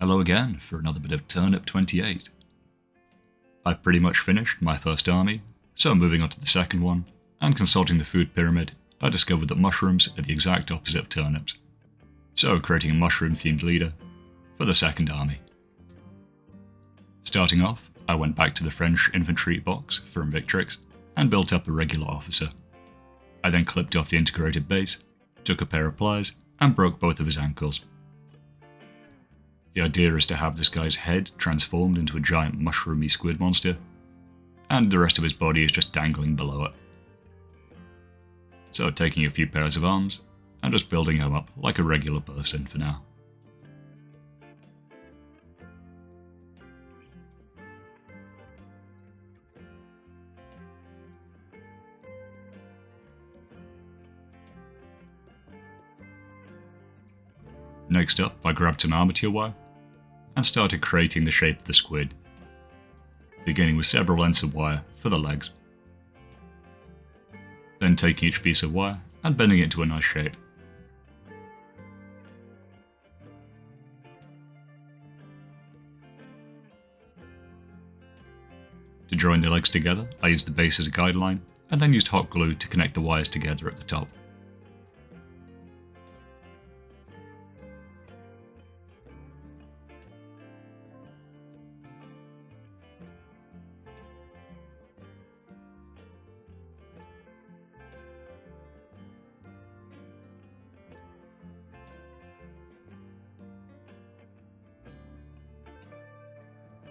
Hello again for another bit of Turnip 28. I've pretty much finished my first army, so moving on to the second one, and consulting the food pyramid, I discovered that mushrooms are the exact opposite of turnips. So creating a mushroom themed leader for the second army. Starting off, I went back to the French infantry box from Victrix and built up a regular officer. I then clipped off the integrated base, took a pair of pliers, and broke both of his ankles. The idea is to have this guy's head transformed into a giant mushroomy squid monster, and the rest of his body is just dangling below it. So taking a few pairs of arms, and just building him up like a regular person for now. Next up, I grabbed some armature wire and started creating the shape of the squid, beginning with several lengths of wire for the legs. Then taking each piece of wire and bending it to a nice shape. To join the legs together, I used the base as a guideline, and then used hot glue to connect the wires together at the top.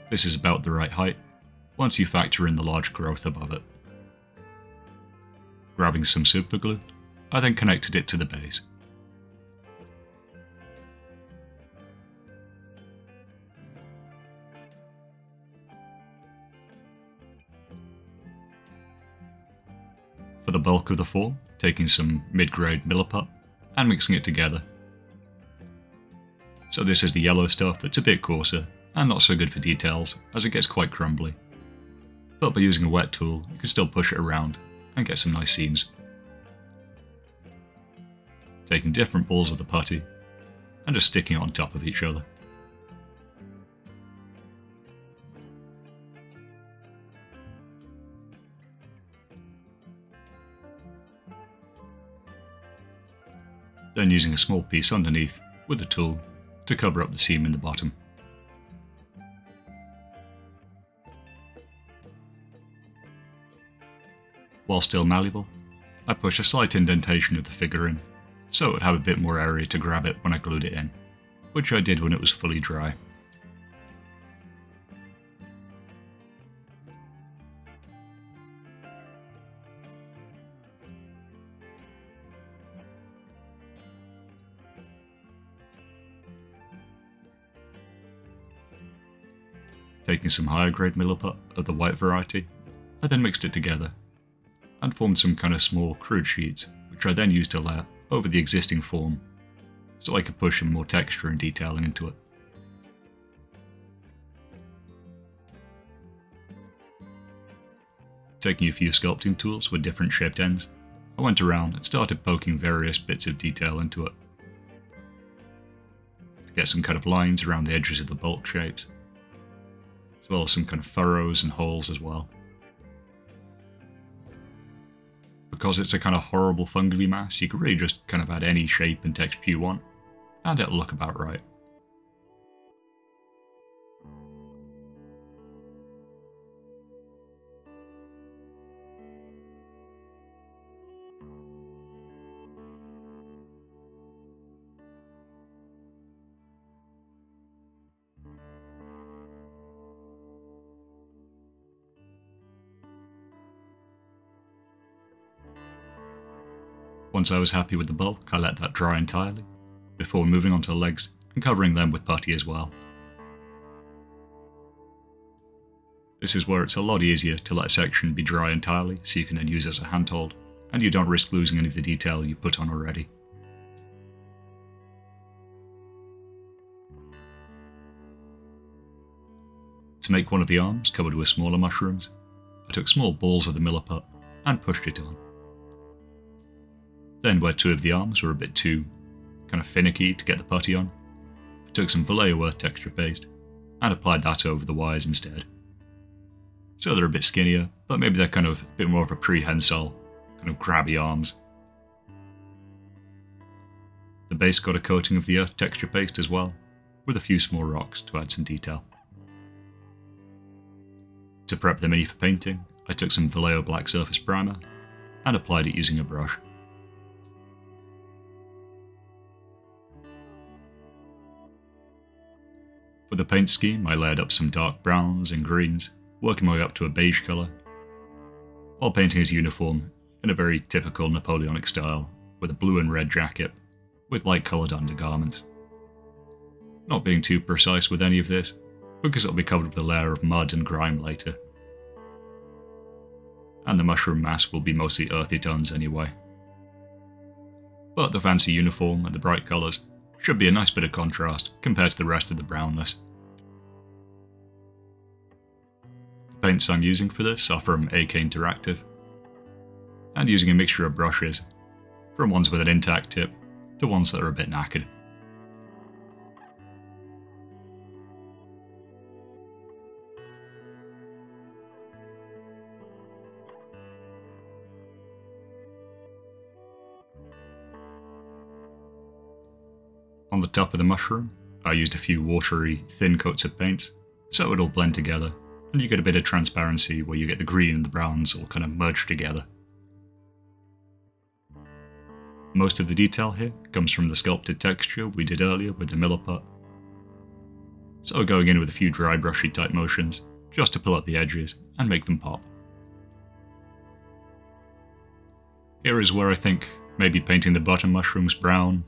This is about the right height, once you factor in the large growth above it. Grabbing some superglue, I then connected it to the base. For the bulk of the form, taking some mid-grade milliput and mixing it together. So this is the yellow stuff that's a bit coarser and not so good for details as it gets quite crumbly. But by using a wet tool, you can still push it around and get some nice seams. Taking different balls of the putty and just sticking it on top of each other. Then using a small piece underneath with a tool to cover up the seam in the bottom. While still malleable, I push a slight indentation of the figure in, so it would have a bit more area to grab it when I glued it in, which I did when it was fully dry. Taking some higher grade milliput of the white variety, I then mixed it together and formed some kind of small crude sheets, which I then used to layer over the existing form, so I could push some more texture and detailing into it. Taking a few sculpting tools with different shaped ends, I went around and started poking various bits of detail into it. To get some kind of lines around the edges of the bulk shapes, as well as some kind of furrows and holes as well. Because it's a kind of horrible fungally mass, you can really just kind of add any shape and texture you want, and it'll look about right. Once I was happy with the bulk, I let that dry entirely, before moving on to the legs and covering them with putty as well. This is where it's a lot easier to let a section be dry entirely so you can then use as a handhold, and you don't risk losing any of the detail you've put on already. To make one of the arms covered with smaller mushrooms, I took small balls of the milliput and pushed it on. Then where two of the arms were a bit too kind of finicky to get the putty on, I took some Vallejo Earth texture paste and applied that over the wires instead. So they're a bit skinnier, but maybe they're kind of a bit more of a prehensile, kind of grabby arms. The base got a coating of the earth texture paste as well, with a few small rocks to add some detail. To prep the Mini for painting, I took some Vallejo Black Surface Primer and applied it using a brush. For the paint scheme, I layered up some dark browns and greens, working my way up to a beige colour, while painting his uniform in a very typical Napoleonic style, with a blue and red jacket, with light coloured undergarments. Not being too precise with any of this, because it'll be covered with a layer of mud and grime later. And the mushroom mask will be mostly earthy tones anyway. But the fancy uniform and the bright colours should be a nice bit of contrast compared to the rest of the brownness. The paints I'm using for this are from AK Interactive, and using a mixture of brushes, from ones with an intact tip to ones that are a bit knackered. On the top of the mushroom, I used a few watery, thin coats of paint, so it all blend together, and you get a bit of transparency where you get the green and the browns all kind of merged together. Most of the detail here comes from the sculpted texture we did earlier with the Milliput. So going in with a few dry brushy type motions, just to pull up the edges and make them pop. Here is where I think maybe painting the button mushrooms brown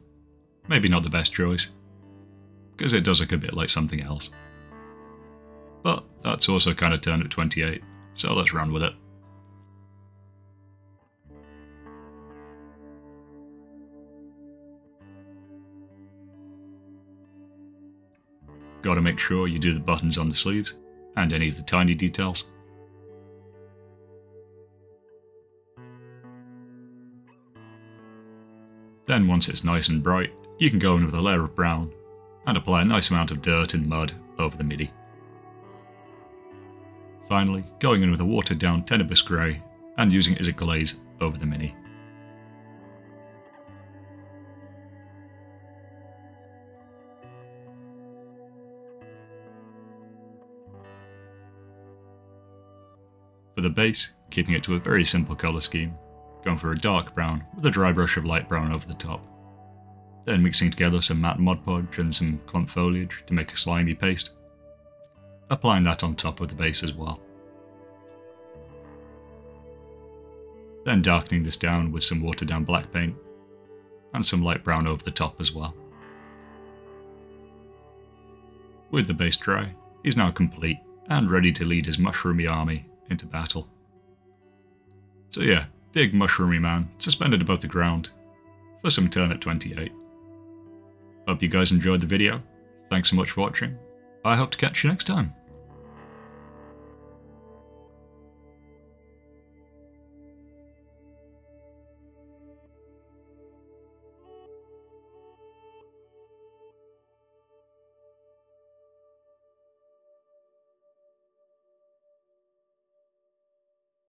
maybe not the best choice, because it does look a bit like something else. But that's also kind of Turnip 28, so let's run with it. Gotta make sure you do the buttons on the sleeves, and any of the tiny details. Then once it's nice and bright, you can go in with a layer of brown and apply a nice amount of dirt and mud over the Mini. Finally, going in with a watered down Tenebris Grey and using it as a glaze over the Mini. For the base, keeping it to a very simple colour scheme, going for a dark brown with a dry brush of light brown over the top. Then mixing together some matte Mod Podge and some clump foliage to make a slimy paste. Applying that on top of the base as well. Then darkening this down with some watered down black paint and some light brown over the top as well. With the base dry, he's now complete and ready to lead his mushroomy army into battle. So yeah, big mushroomy man suspended above the ground for some Turnip 28. Hope you guys enjoyed the video. Thanks so much for watching. I hope to catch you next time.